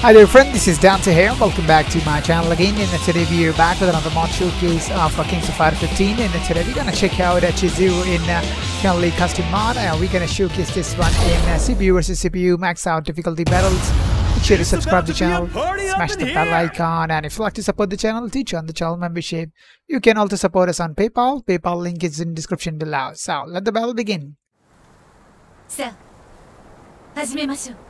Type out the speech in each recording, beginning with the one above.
Hi there friend, this is Dante here. Welcome back to my channel again and today we are back with another mod showcase of uh, Kings of Fire 15 and today we're gonna check out uh, Chizu in uh, Channel League Custom Mod and we're gonna showcase this one in uh, CPU versus CPU max out difficulty battles. Make sure to subscribe to the channel, smash the bell icon and if you like to support the channel, to join the channel membership. You can also support us on PayPal. PayPal link is in description below. So let the battle begin. さあ始めましょう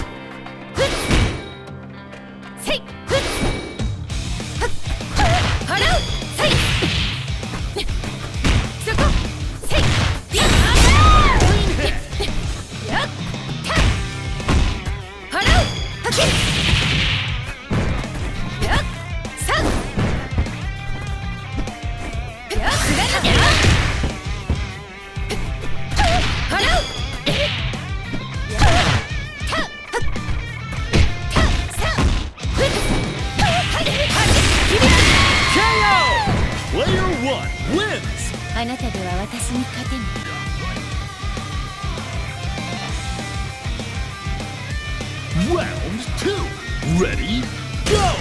では私に勝てない Round two. Ready? Go!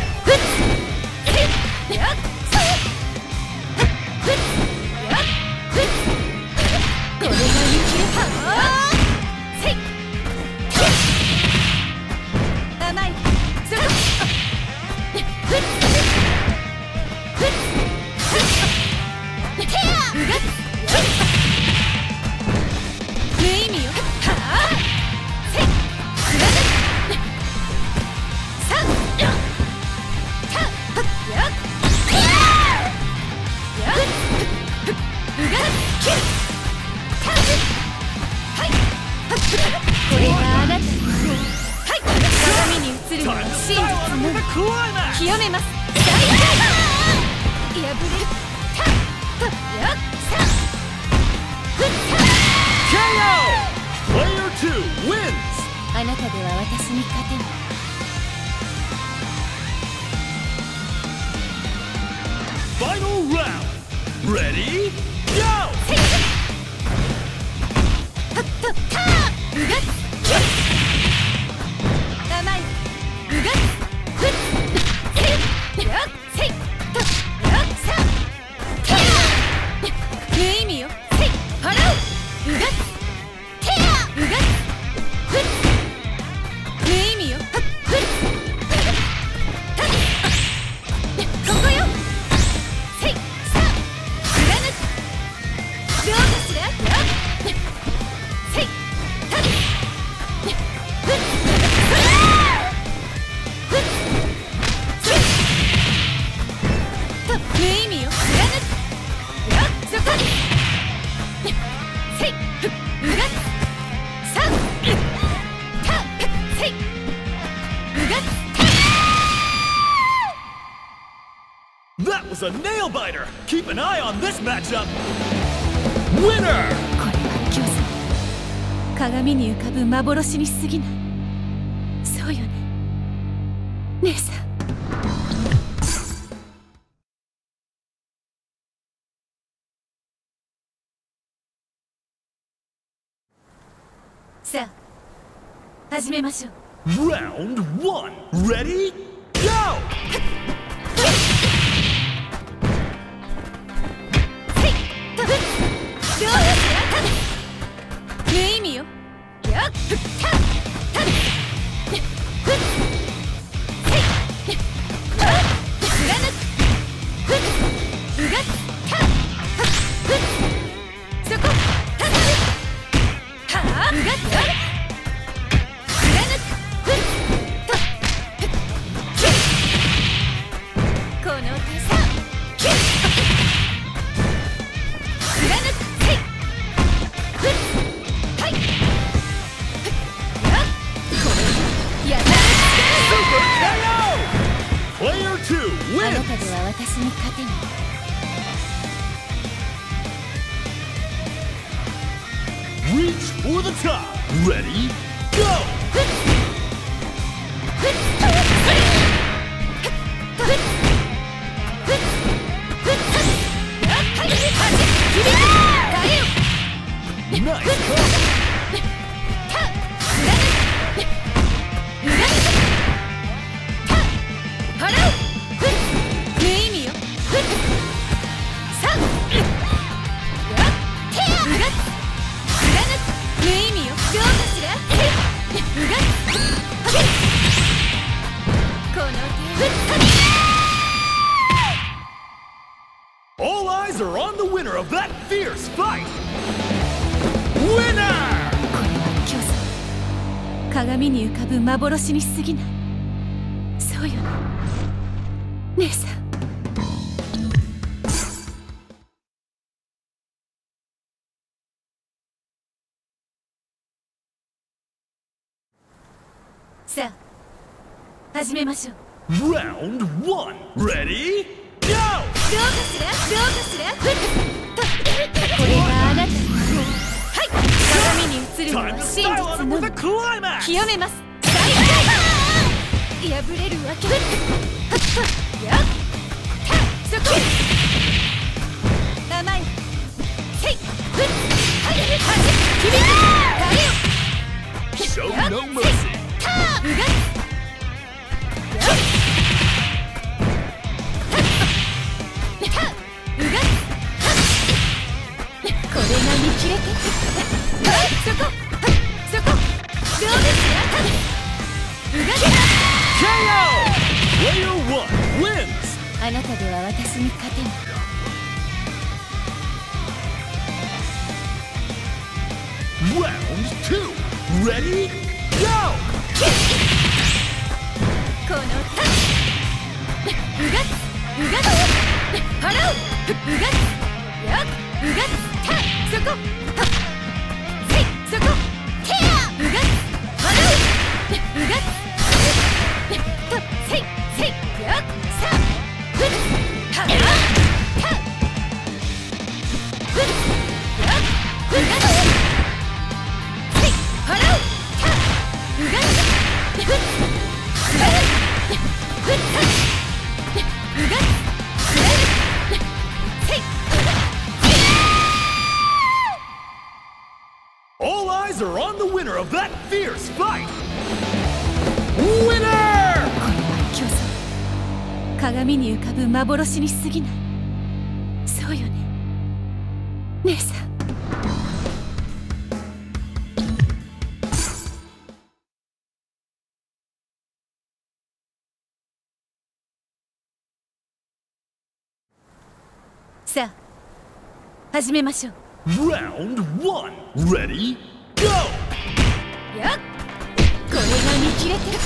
は私に勝てない Final round. Ready? Was a nail biter. Keep an eye on this matchup. Winner! これは巨人鏡に浮かぶ幻に過ぎないそうよね姉さんさあ始めましょう Round one. Ready? Go! 私に勝てない Reach for the top. Ready? Go! 鏡に浮かぶ幻に過ぎないそうよね姉さんさあ始めましょう Round one. Ready? Go! どうかしら？どうかしら？鏡に映るのは真実のみ!清めます。大敗破れるわけふっそこ甘いせいふっはいはじ響く Show やっ no せい mercy. たうがっやったうがっこれが見切れてあなたでは私に勝てない Round two. Ready? Go! Eyes are on the winner of that fierce fight! Winner! 虚像鏡に浮かぶ幻に過ぎないそうよね姉さんさあ始めましょう Round one. Ready? Go! やっこれが見切れてる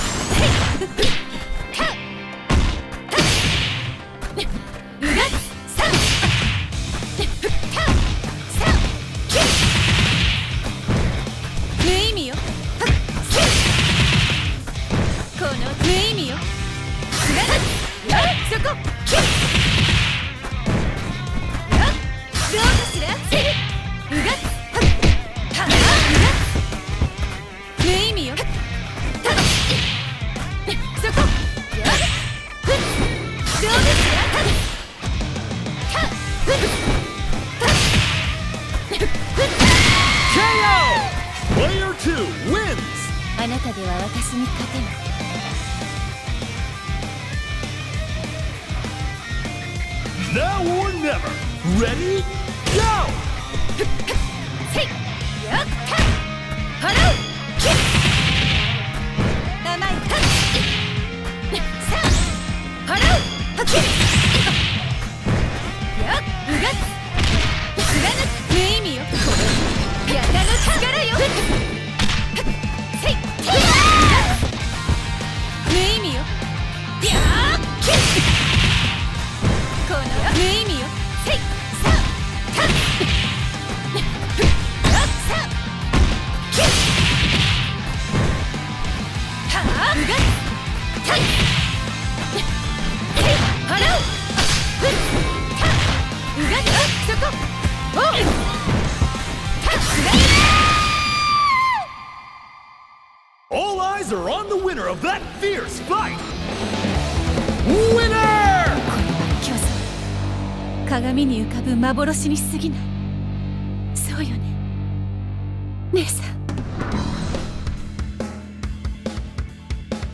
うがっあなたでは私に勝てない Now or never. Ready? Go! せいやった払う All eyes are on the winner of that fierce fight! Winner! 虚像鏡に浮かぶ幻に過ぎないそうよね姉さん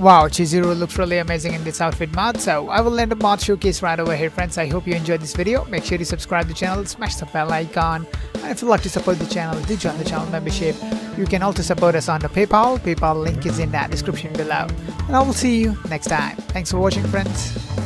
Wow, Chizuru looks really amazing in this outfit mod. So I will end the mod showcase right over here, friends. I hope you enjoyed this video. Make sure you subscribe to the channel, smash the bell icon. And if you'd like to support the channel, do join the channel membership. You can also support us on the PayPal. PayPal link is in that description below. And I will see you next time. Thanks for watching, friends.